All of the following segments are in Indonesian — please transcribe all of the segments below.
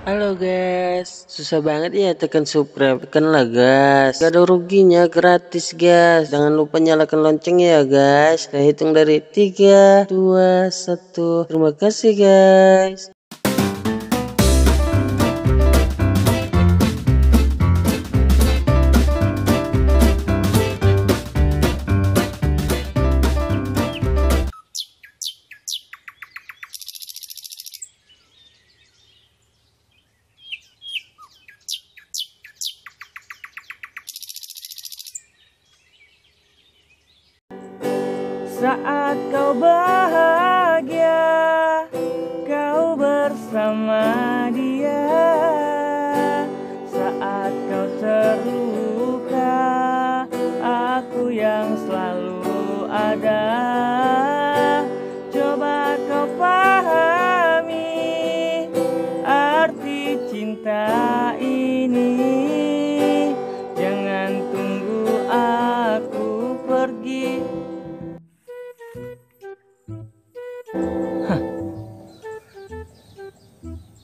Halo guys, susah banget ya tekan subscribe, tekan lah guys. Gak ada ruginya, gratis guys. Jangan lupa nyalakan loncengnya ya guys. Saya hitung dari 3, 2, 1. Terima kasih guys. Saat kau bahagia Kau bersama dia. Saat kau terluka Aku yang selalu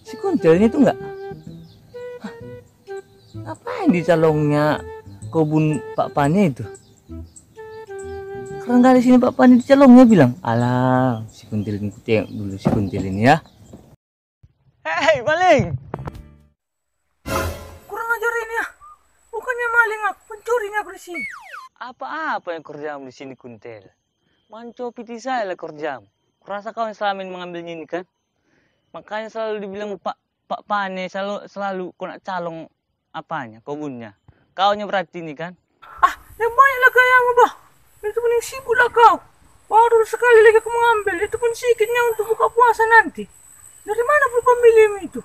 si kuntil ini tuh enggak Hah, ngapain di calongnya kebun Pak Pane itu? Karena di sini Pak Pane di calongnya bilang. Alah si kuntil ini tengok dulu si kuntil ini ya. Hei maling! Kurang ajar ini ya. Bukannya maling aku pencurinya aku di sini? Apa-apa yang kerjamu di sini kuntil manco piti saya lah kerjamu kurasa kau yang selama ini mengambilnya ini kan? Makanya selalu dibilang pak pak pane selalu selalu kau nak calong apanya kebunnya kau nya berarti ini kan? Ah yang banyak lah kayamu bah itu pun yang sibuk lah kau. Baru sekali lagi aku mengambil. Itu pun sedikitnya untuk buka puasa nanti. Dari mana pun pemilihmu itu?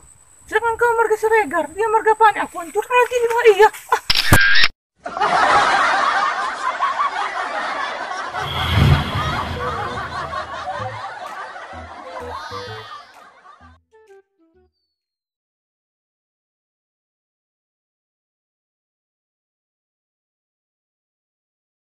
Sedangkan kau marga Siregar dia marga pane aku hancurkan lagi di rumah. Iya